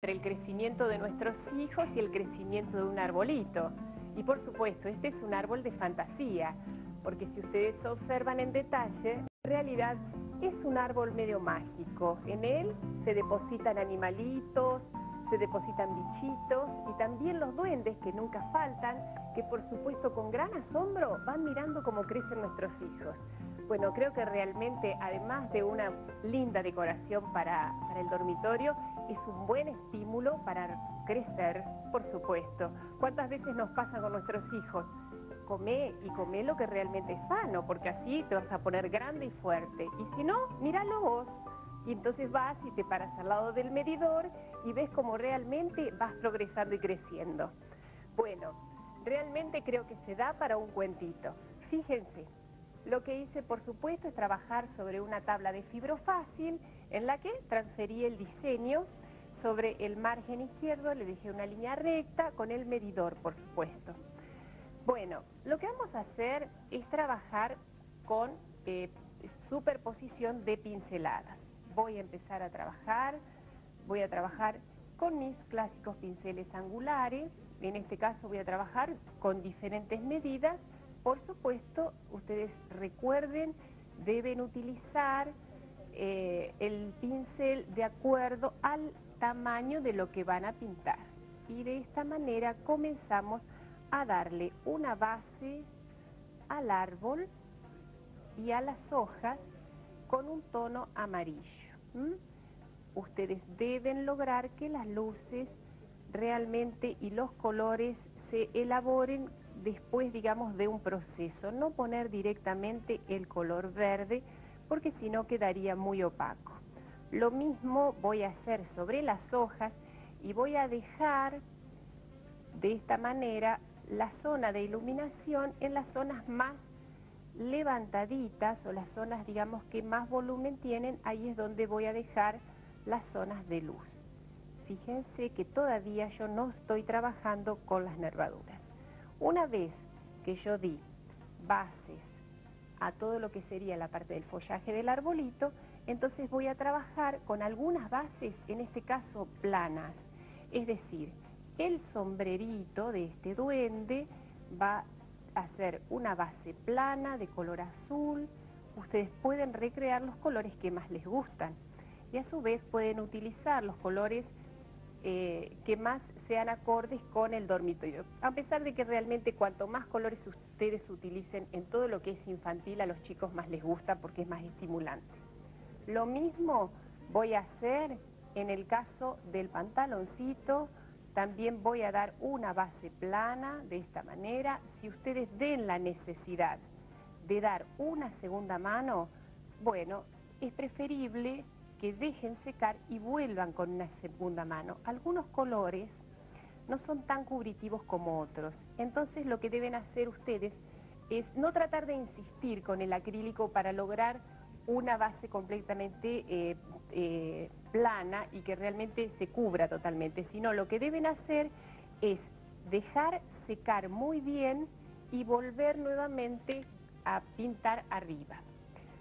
entre el crecimiento de nuestros hijos y el crecimiento de un arbolito. Y por supuesto, este es un árbol de fantasía, porque si ustedes observan en detalle, en realidad es un árbol medio mágico. En él se depositan animalitos, se depositan bichitos y también los duendes que nunca faltan, que por supuesto con gran asombro van mirando cómo crecen nuestros hijos. Bueno, creo que realmente, además de una linda decoración para, el dormitorio, es un buen estímulo para crecer, por supuesto. ¿Cuántas veces nos pasa con nuestros hijos? Come y come lo que realmente es sano, porque así te vas a poner grande y fuerte. Y si no, míralo vos. Y entonces vas y te paras al lado del medidor y ves cómo realmente vas progresando y creciendo. Bueno, realmente creo que se da para un cuentito. Fíjense, lo que hice, por supuesto, es trabajar sobre una tabla de fibro fácil en la que transferí el diseño sobre el margen izquierdo, le dejé una línea recta con el medidor, por supuesto. Bueno, lo que vamos a hacer es trabajar con eh, superposición de pinceladas. Voy a empezar a trabajar, voy a trabajar con mis clásicos pinceles angulares, en este caso voy a trabajar con diferentes medidas por supuesto, ustedes recuerden, deben utilizar eh, el pincel de acuerdo al tamaño de lo que van a pintar. Y de esta manera comenzamos a darle una base al árbol y a las hojas con un tono amarillo. Ustedes deben lograr que las luces realmente y los colores se elaboren después, digamos, de un proceso. No poner directamente el color verde porque si no quedaría muy opaco. Lo mismo voy a hacer sobre las hojas y voy a dejar de esta manera la zona de iluminación en las zonas más levantaditas o las zonas, digamos, que más volumen tienen, ahí es donde voy a dejar las zonas de luz. Fíjense que todavía yo no estoy trabajando con las nervaduras. Una vez que yo di bases a todo lo que sería la parte del follaje del arbolito, entonces voy a trabajar con algunas bases, en este caso planas. Es decir, el sombrerito de este duende va a ser una base plana de color azul. Ustedes pueden recrear los colores que más les gustan y a su vez pueden utilizar los colores eh, que más sean acordes con el dormitorio. A pesar de que realmente cuanto más colores ustedes utilicen en todo lo que es infantil, a los chicos más les gusta porque es más estimulante. Lo mismo voy a hacer en el caso del pantaloncito, también voy a dar una base plana de esta manera. Si ustedes den la necesidad de dar una segunda mano, bueno, es preferible que dejen secar y vuelvan con una segunda mano. Algunos colores no son tan cubritivos como otros. Entonces lo que deben hacer ustedes es no tratar de insistir con el acrílico para lograr una base completamente eh, eh, plana y que realmente se cubra totalmente, sino lo que deben hacer es dejar secar muy bien y volver nuevamente a pintar arriba.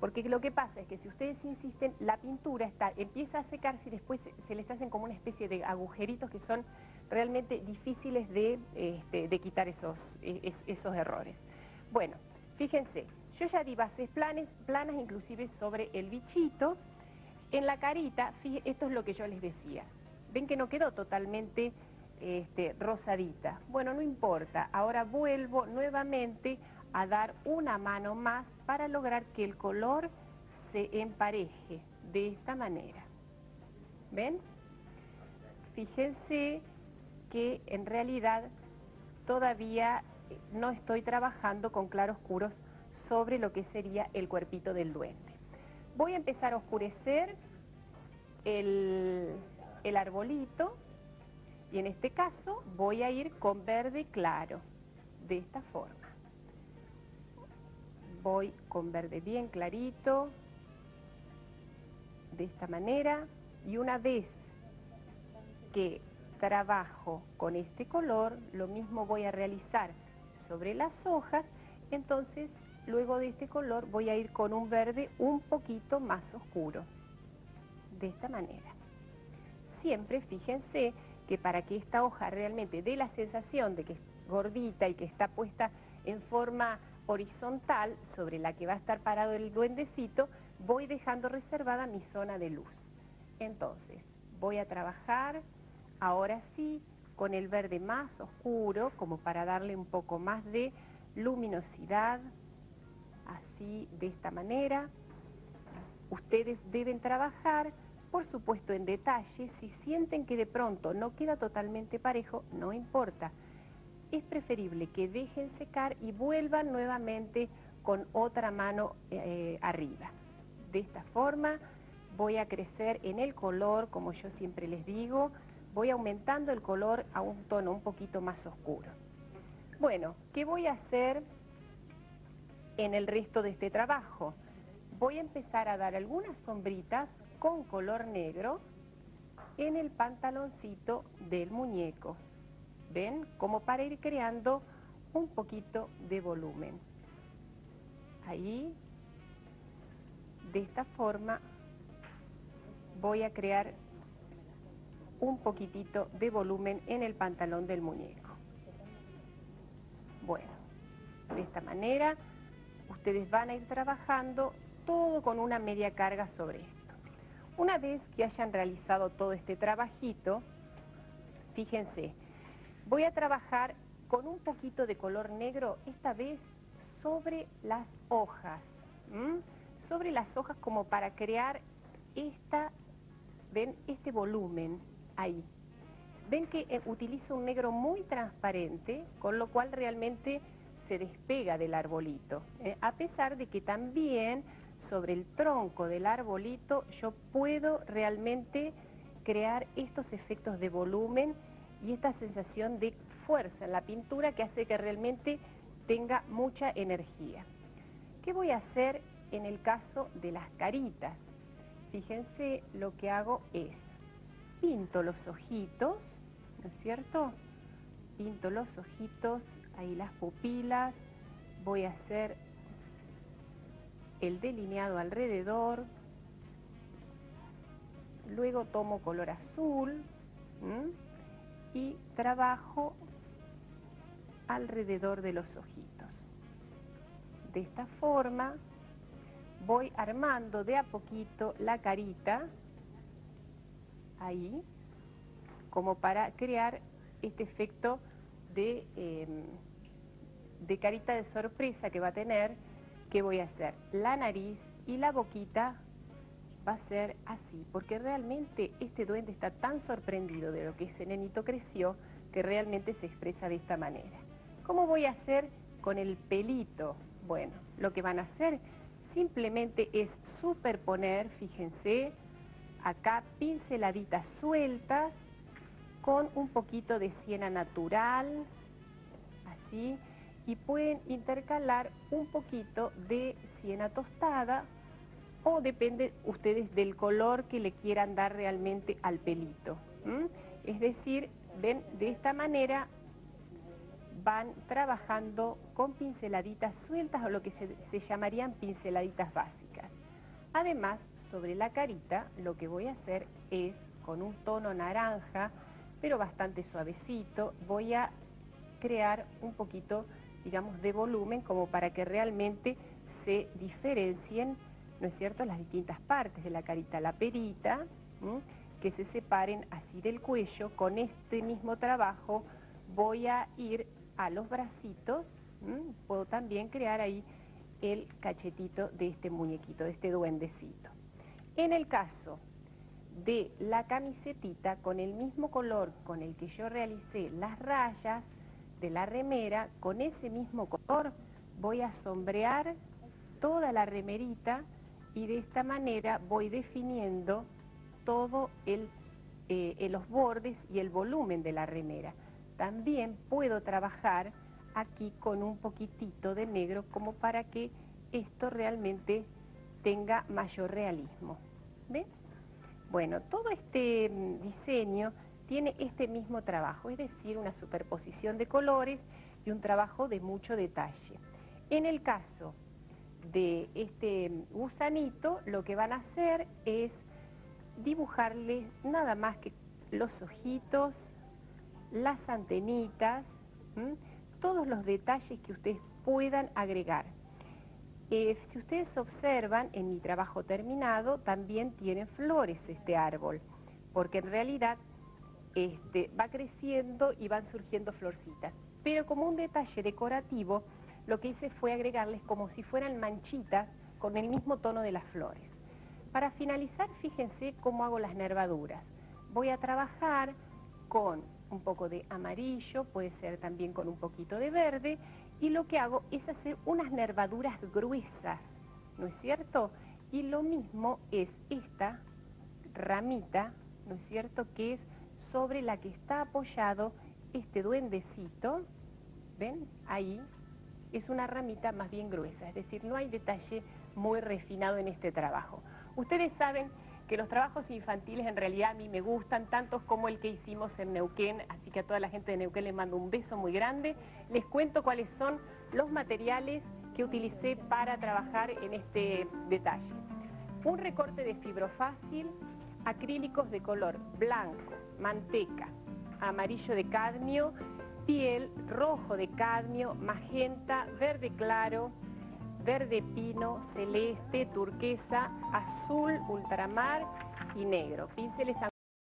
Porque lo que pasa es que si ustedes insisten, la pintura está, empieza a secarse y después se les hacen como una especie de agujeritos que son realmente difíciles de, este, quitar esos, e, esos errores. Bueno, fíjense, yo ya di bases planas, planas inclusive sobre el bichito. En la carita, esto es lo que yo les decía. Ven que no quedó totalmente este, rosadita. Bueno, no importa. Ahora vuelvo nuevamente a dar una mano más para lograr que el color se empareje de esta manera. ¿Ven? Fíjense que en realidad todavía no estoy trabajando con claroscuros sobre lo que sería el cuerpito del duende. Voy a empezar a oscurecer el, el arbolito y en este caso voy a ir con verde claro, de esta forma. Voy con verde bien clarito, de esta manera, y una vez que trabajo con este color, lo mismo voy a realizar sobre las hojas, entonces luego de este color voy a ir con un verde un poquito más oscuro, de esta manera. siempre fíjense que para que esta hoja realmente dé la sensación de que es gordita y que está puesta en forma horizontal sobre la que va a estar parado el duendecito, voy dejando reservada mi zona de luz. Entonces, voy a trabajar ahora sí con el verde más oscuro, como para darle un poco más de luminosidad, de esta manera. Ustedes deben trabajar, por supuesto, en detalle. Si sienten que de pronto no queda totalmente parejo, no importa. Es preferible que dejen secar y vuelvan nuevamente con otra mano eh, arriba. De esta forma voy a crecer en el color, como yo siempre les digo, voy aumentando el color a un tono un poquito más oscuro. Bueno, ¿qué voy a hacer en el resto de este trabajo? Voy a empezar a dar algunas sombritas con color negro en el pantaloncito del muñeco. ¿Ven? Como para ir creando un poquito de volumen. Ahí, de esta forma, voy a crear un poquitito de volumen en el pantalón del muñeco. Bueno, de esta manera ustedes van a ir trabajando todo con una media carga sobre esto. Una vez que hayan realizado todo este trabajito, fíjense, voy a trabajar con un poquito de color negro, esta vez sobre las hojas, sobre las hojas como para crear esta, ven, este volumen ahí. Ven que eh, utilizo un negro muy transparente, con lo cual realmente se despega del arbolito, eh, a pesar de que también sobre el tronco del arbolito yo puedo realmente crear estos efectos de volumen y esta sensación de fuerza en la pintura que hace que realmente tenga mucha energía. ¿Qué voy a hacer en el caso de las caritas? Fíjense, lo que hago es, pinto los ojitos, ¿no es cierto? Pinto los ojitos, ahí las pupilas, voy a hacer el delineado alrededor, luego tomo color azul y trabajo alrededor de los ojitos. De esta forma voy armando de a poquito la carita, ahí, como para crear este efecto de, em, de carita de sorpresa que va a tener, que voy a hacer? La nariz y la boquita va a ser así, porque realmente este duende está tan sorprendido de lo que ese nenito creció, que realmente se expresa de esta manera. ¿Cómo voy a hacer con el pelito? Bueno, lo que van a hacer simplemente es superponer, fíjense, acá pinceladitas sueltas con un poquito de siena natural, así, y pueden intercalar un poquito de siena tostada o depende ustedes del color que le quieran dar realmente al pelito. Es decir, ven, de esta manera van trabajando con pinceladitas sueltas o lo que se, se llamarían pinceladitas básicas. Además, sobre la carita lo que voy a hacer es, con un tono naranja, pero bastante suavecito, voy a crear un poquito, digamos, de volumen como para que realmente se diferencien, ¿no es cierto?, las distintas partes de la carita, la perita, que se separen así del cuello. Con este mismo trabajo voy a ir a los bracitos, puedo también crear ahí el cachetito de este muñequito, de este duendecito. En el caso de la camisetita, con el mismo color con el que yo realicé las rayas de la remera, con ese mismo color voy a sombrear toda la remerita y de esta manera voy definiendo todo el, eh, los bordes y el volumen de la remera. También puedo trabajar aquí con un poquitito de negro como para que esto realmente tenga mayor realismo. ¿Ven? Bueno, todo este mm, diseño tiene este mismo trabajo, es decir, una superposición de colores y un trabajo de mucho detalle. En el caso de este gusanito, lo que van a hacer es dibujarle nada más que los ojitos, las antenitas, todos los detalles que ustedes puedan agregar. Eh, si ustedes observan, en mi trabajo terminado también tiene flores este árbol, porque en realidad este, va creciendo y van surgiendo florcitas. Pero como un detalle decorativo, lo que hice fue agregarles como si fueran manchitas con el mismo tono de las flores. Para finalizar, fíjense cómo hago las nervaduras. Voy a trabajar con un poco de amarillo, puede ser también con un poquito de verde, y lo que hago es hacer unas nervaduras gruesas, ¿no es cierto? Y lo mismo es esta ramita, ¿no es cierto?, que es sobre la que está apoyado este duendecito, ¿ven? Ahí, es una ramita más bien gruesa, es decir, no hay detalle muy refinado en este trabajo. Ustedes saben que los trabajos infantiles en realidad a mí me gustan, tantos como el que hicimos en Neuquén, así que a toda la gente de Neuquén les mando un beso muy grande. Les cuento cuáles son los materiales que utilicé para trabajar en este detalle. Un recorte de fibrofácil, acrílicos de color blanco, manteca, amarillo de cadmio, piel, rojo de cadmio, magenta, verde claro, verde pino, celeste, turquesa, azul, ultramar y negro. Pinceles